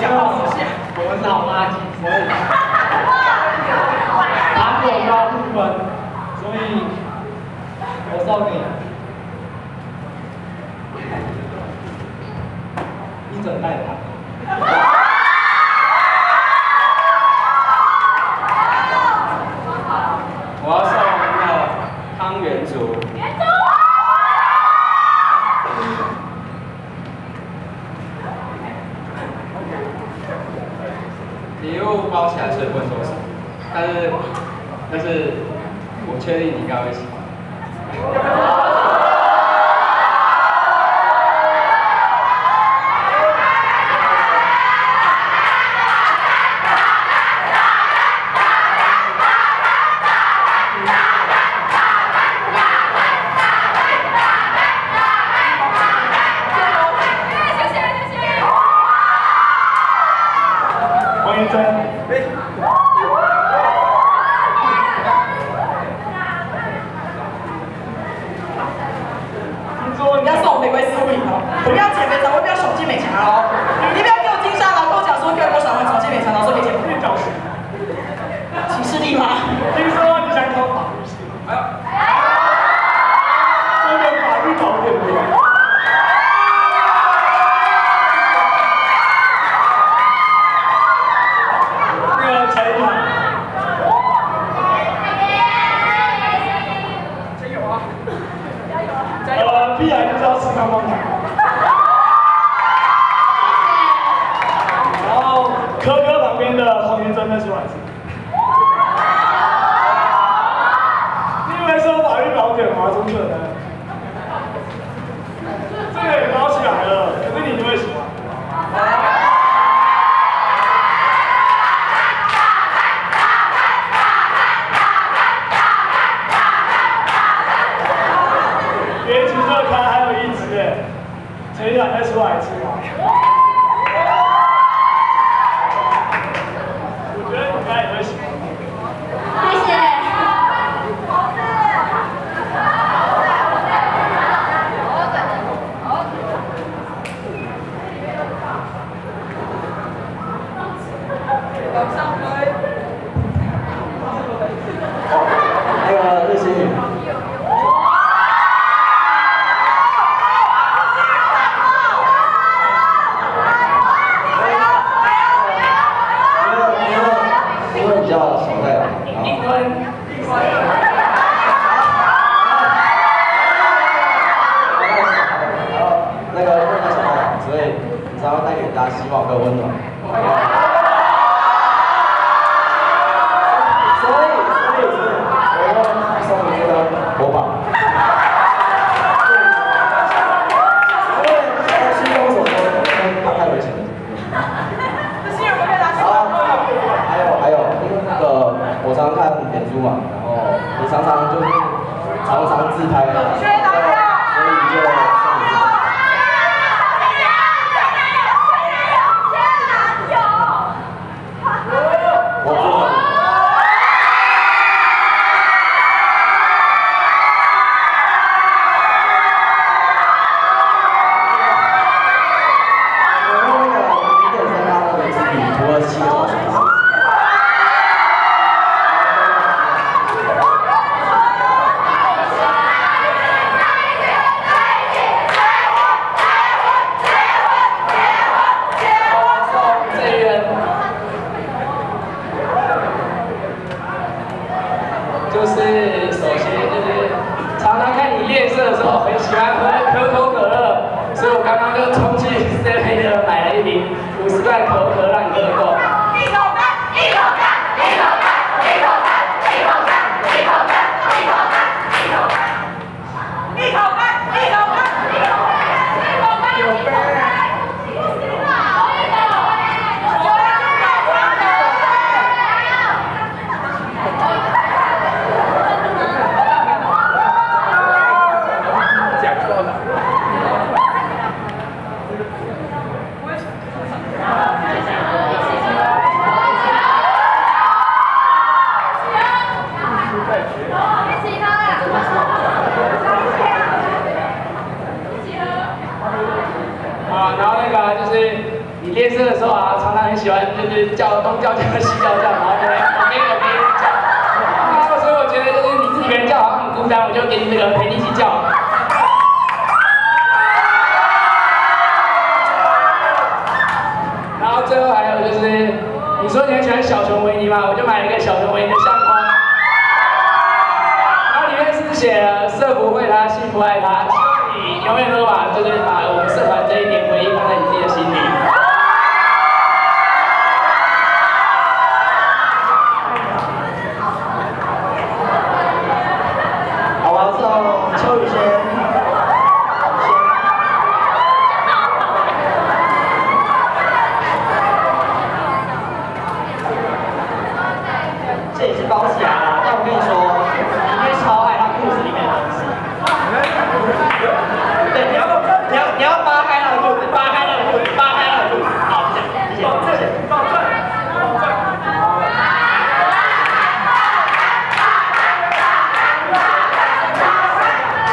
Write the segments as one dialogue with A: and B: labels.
A: 我老垃圾，所以拿我当入门，所以我告诉你，一整代人。但是不说什么，但是但是我确定你刚刚会喜欢。
B: 我不要减肥，我不要手机美颜哦。
C: 那个，
A: 那个什么？所以你知带给人家希望跟温暖。就是首先就是常常看你夜色的时候，很喜欢喝可口可乐，所以我刚刚就冲去 C 店买了一瓶五十块可口可乐。
B: 好恭喜他
C: 恭他恭啊然后那个就是你
B: 练车的时候啊常常很喜欢就是叫东叫叫西叫叫然后就来旁边有边叫然后所以我觉得就是你自己叫好像很孤单我就给你那个陪你一起叫然后最后还有就是你说你喜欢小熊维尼嘛我就买了一个小熊维尼的香写了“社不会他，心不爱他”，希望你永远都把就是把我们社团这一点回忆放在你自己的心里。
D: 好，我要送秋雨先。这也是包起来了，但我跟你说，你会超爱他裤子里面的东西。对，你要你要你要扒开他的裤子，扒开他的裤子，扒开他的裤子。好，谢谢，谢谢，谢谢。
A: 到站，到站。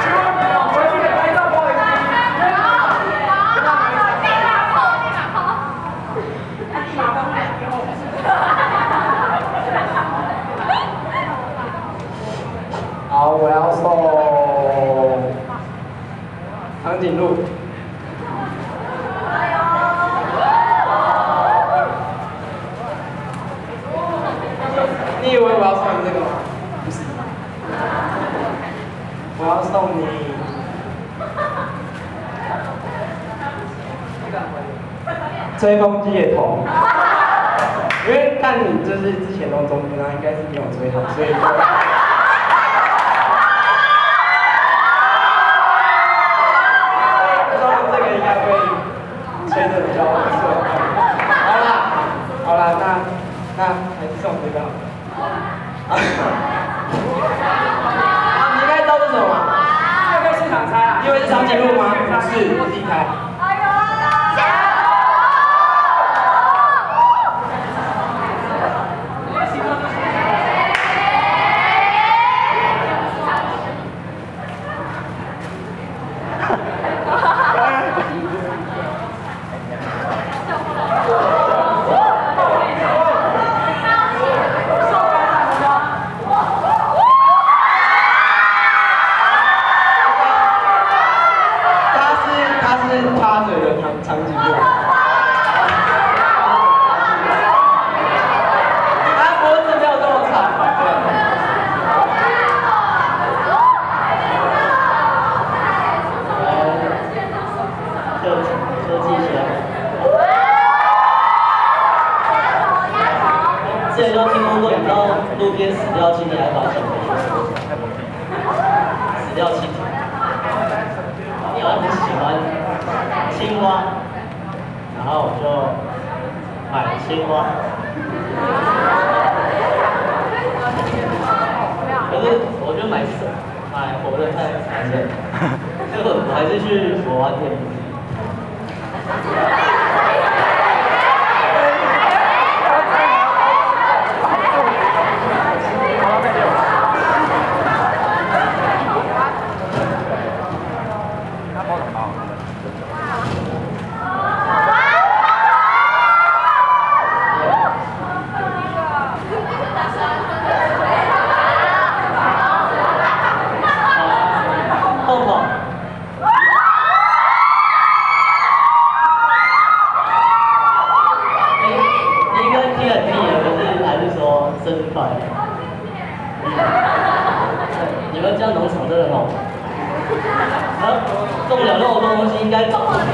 A: 请问我们这个拍照不好意思。
B: 好，我要送长颈鹿。你以为我要送你这个吗？不是，我要送你。吹风机也痛，因为看你就是之前弄中间，然后应该是没有吹好，所以就。装这个应该会吹的比较不错。好啦，好啦，那那还是送这个好了。啊，你应该知道是什么吗？
A: 这个现场猜啊。
B: 你以为是长颈鹿吗？不是，我自己猜。它是它是趴着的长长颈鹿。它脖子没有这么长。
D: 科科技先。之前就听说过，你知道路边死掉青年还发现死掉蜻蜓。因为我很喜欢青蛙，然后我就买青蛙。可是我就买，买活的太残忍，最后我还是去火锅店。碰碰。你应该听很腻了，可是还是说生日快乐。你们家农场真的很好玩。啊，种两肉的东西应该长得来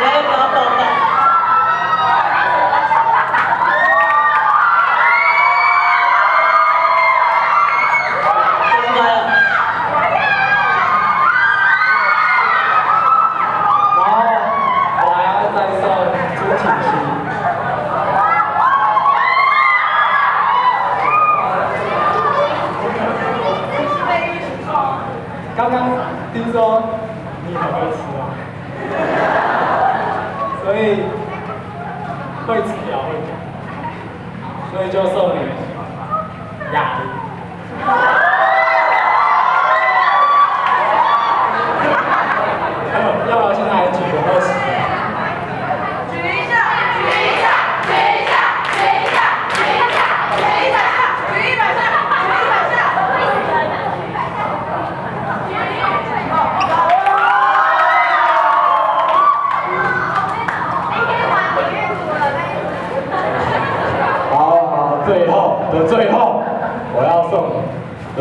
D: 给他报告。应该啊。
B: 然后我还要再送朱锦熙。刚刚听说你很会吃啊，所以会吃也要会讲，所以就送你哑铃。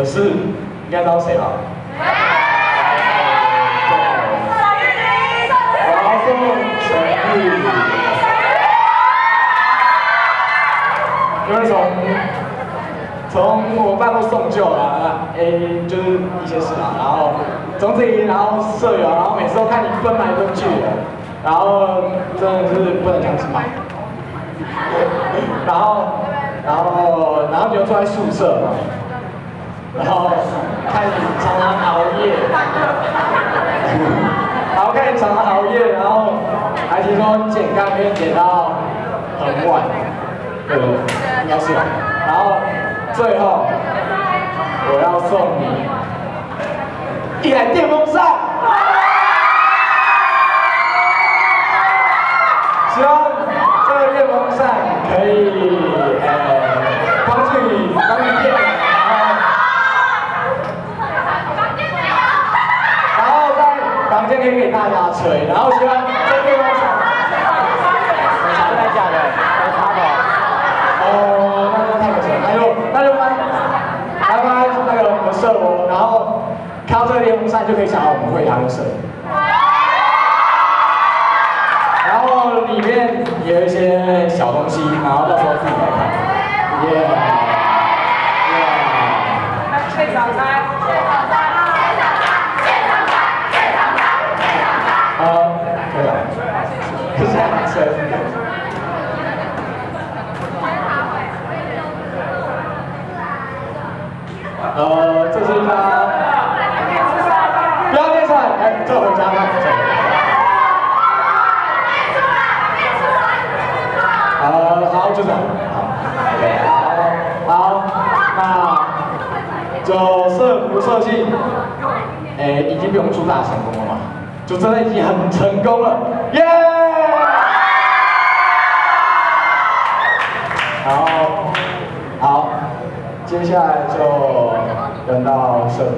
A: 是应该知道谁吧？我要送陈玉，因为从从我办都送旧了，诶，就是一些事啊，然后总经理，然后舍友，然后每次都看你奔来奔去的，然后真的是不能讲什么，然后然后然后你又住在宿舍嘛，然后看你常常熬夜。然后看你常常熬夜，然后还听说剪干片剪到很晚，对不对？应该是。然后最后我要送你一台电风扇，希望这个电风扇可以呃帮助你帮你变冷，然后然后在房间可以给大家吹，然后希望这电风扇。
D: 真的假的？有他的。
A: 哦，那就太可惜了，那就那就翻，来翻那个我们社博，然后看到这个电风扇就可以想到我们会堂的社。然后里面也有一些小东西，然后到时候自己来看。耶、耶、
C: 那吃早餐场开，
A: 呃，可以了。可是还是呃，这是一张，不要念出来，哎，这回家看，这回家。呃，好，就这样，好，好，那就色不色系，不用主打成功了嘛，就真的已经很成功了，耶、然后，好，接下来就轮到社图。